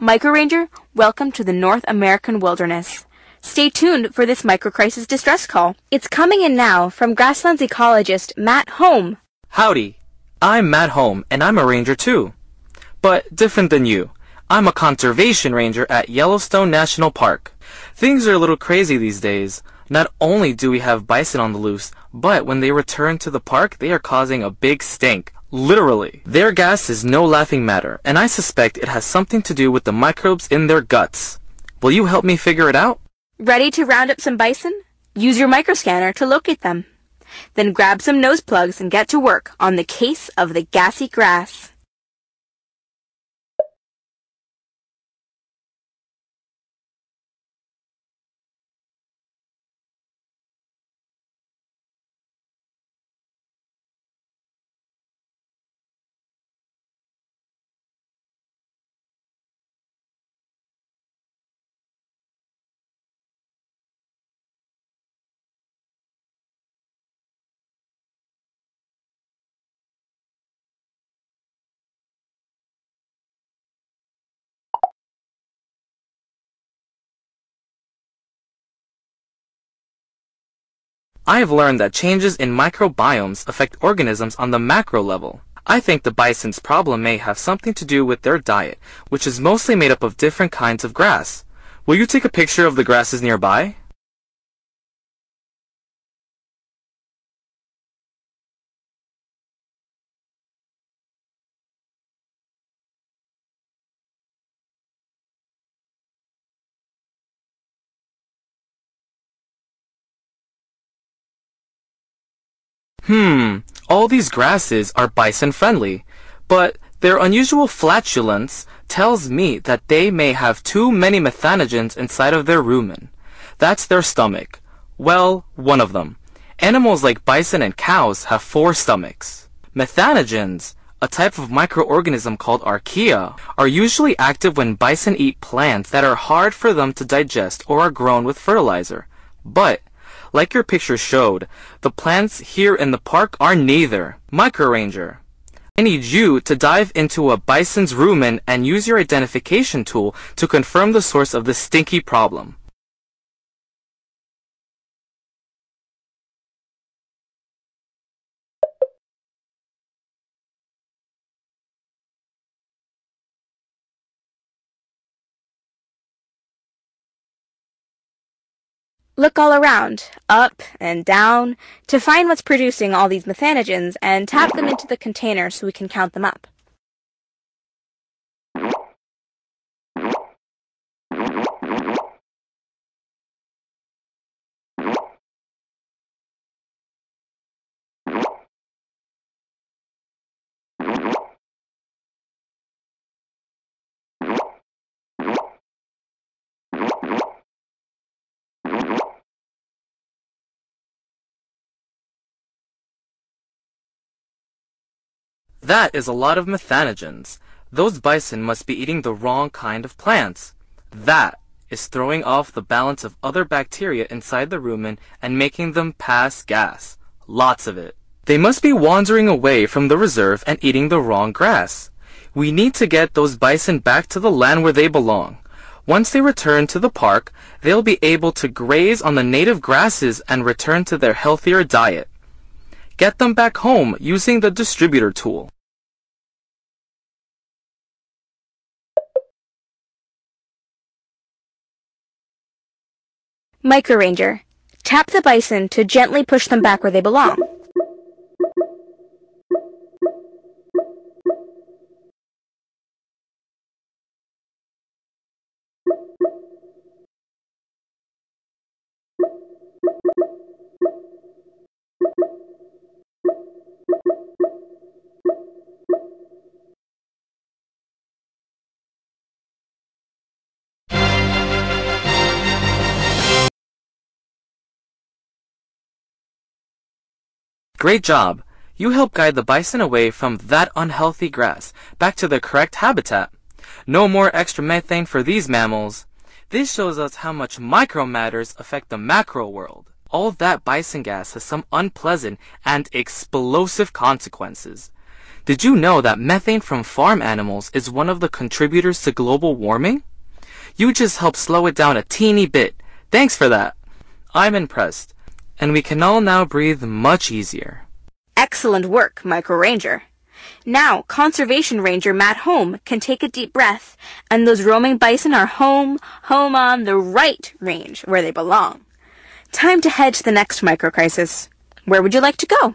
Microranger, welcome to the North American wilderness. Stay tuned for this microcrisis distress call. It's coming in now from grasslands ecologist Matt Home. Howdy. I'm Matt Home, and I'm a ranger too. But different than you. I'm a conservation ranger at Yellowstone National Park. Things are a little crazy these days. Not only do we have bison on the loose, but when they return to the park, they are causing a big stink. Literally. Their gas is no laughing matter, and I suspect it has something to do with the microbes in their guts. Will you help me figure it out? Ready to round up some bison? Use your microscanner to locate them. Then grab some nose plugs and get to work on the case of the gassy grass. I have learned that changes in microbiomes affect organisms on the macro level. I think the bison's problem may have something to do with their diet, which is mostly made up of different kinds of grass. Will you take a picture of the grasses nearby? Hmm, all these grasses are bison friendly, but their unusual flatulence tells me that they may have too many methanogens inside of their rumen. That's their stomach. Well, one of them. Animals like bison and cows have four stomachs. Methanogens, a type of microorganism called archaea, are usually active when bison eat plants that are hard for them to digest or are grown with fertilizer. But like your picture showed, the plants here in the park are neither. Microranger. I need you to dive into a bison's rumen and use your identification tool to confirm the source of the stinky problem. Look all around, up and down, to find what's producing all these methanogens and tap them into the container so we can count them up. That is a lot of methanogens. Those bison must be eating the wrong kind of plants. That is throwing off the balance of other bacteria inside the rumen and making them pass gas. Lots of it. They must be wandering away from the reserve and eating the wrong grass. We need to get those bison back to the land where they belong. Once they return to the park, they'll be able to graze on the native grasses and return to their healthier diet. Get them back home using the distributor tool. Microranger. Tap the bison to gently push them back where they belong. Great job! You help guide the bison away from that unhealthy grass back to the correct habitat. No more extra methane for these mammals. This shows us how much micro matters affect the macro world. All that bison gas has some unpleasant and explosive consequences. Did you know that methane from farm animals is one of the contributors to global warming? You just helped slow it down a teeny bit. Thanks for that. I'm impressed. And we can all now breathe much easier. Excellent work, Micro Ranger. Now, Conservation Ranger Matt Home can take a deep breath, and those roaming bison are home, home on the right range where they belong. Time to head to the next microcrisis. Where would you like to go?